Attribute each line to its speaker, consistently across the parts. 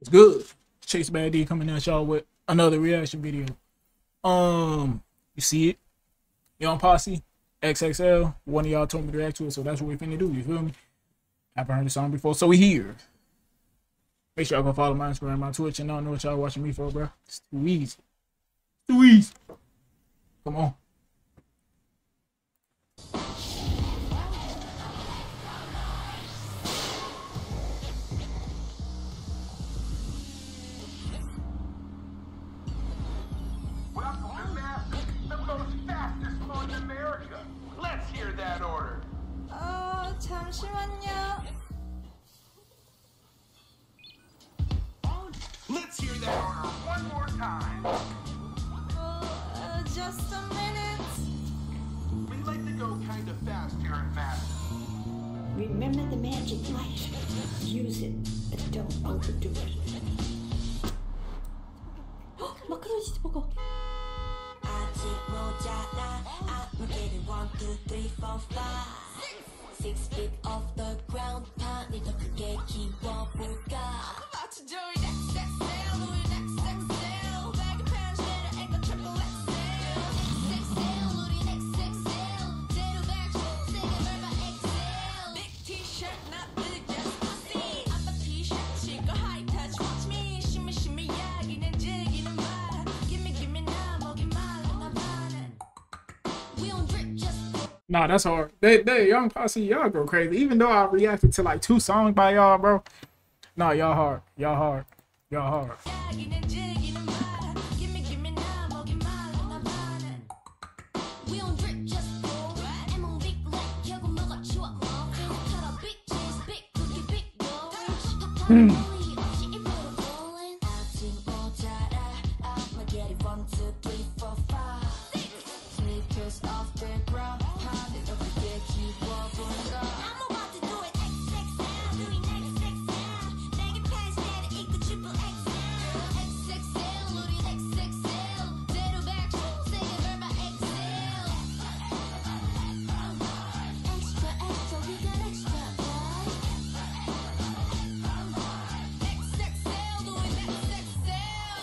Speaker 1: It's good. Chase Bad D coming at y'all with another reaction video. Um, you see it? Young Posse, XXL. One of y'all told me to react to it, so that's what we're finna do. You feel me? I haven't heard the song before, so we here. Make sure y'all go follow my Instagram, my Twitch, and I know what y'all watching me for, bro. It's too easy. Too easy. Come on.
Speaker 2: 잠시만요.
Speaker 3: Let's hear that order one more time.
Speaker 2: 어, uh, just a minute.
Speaker 3: We like to go kind of fast here at Mass.
Speaker 4: Remember the magic light. Use it, but don't overdo it.
Speaker 2: 헉, 마카로니 치즈버거.
Speaker 5: 아직 모자라 아무개를 one two three four five six feet off the ground 판을 더 크게 키워볼까
Speaker 1: Nah, that's hard. They, they, Young Posse, y'all go crazy. Even though I reacted to like two songs by y'all, bro. Nah, y'all hard. Y'all hard. Y'all hard.
Speaker 5: 야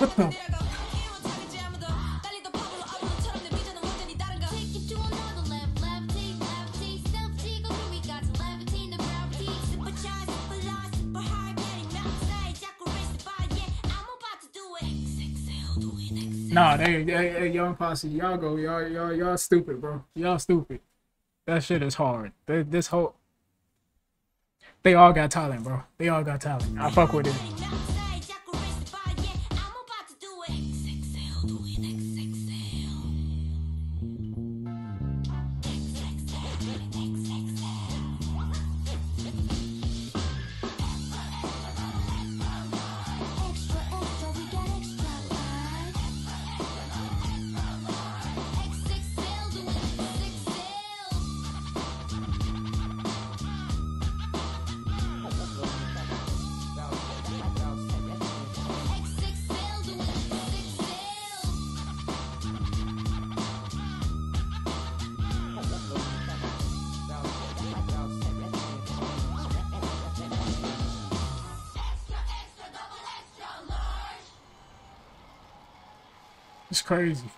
Speaker 5: What the?
Speaker 1: Nah, they, they, they young posse, y'all go, y'all, y'all, y'all stupid, bro. Y'all stupid. That shit is hard. They, this whole, they all got talent, bro. They all got talent. I fuck with it. It's crazy.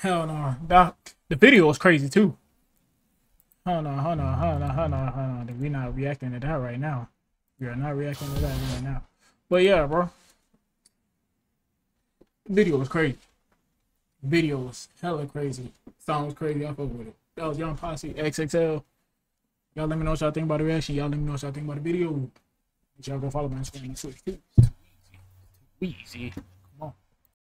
Speaker 1: Hell no. That, the video was crazy too. Hold on, hold on, hold on, hold on, hold on. We're not reacting to that right now. We are not reacting to that right now. But yeah, bro. Video was crazy. Video was hella crazy. Song was crazy. I fuck with it. That was Young Posse XXL. Y'all let me know what y'all think about the reaction. Y'all let me know what y'all think about the video. Y'all go follow me on Instagram and.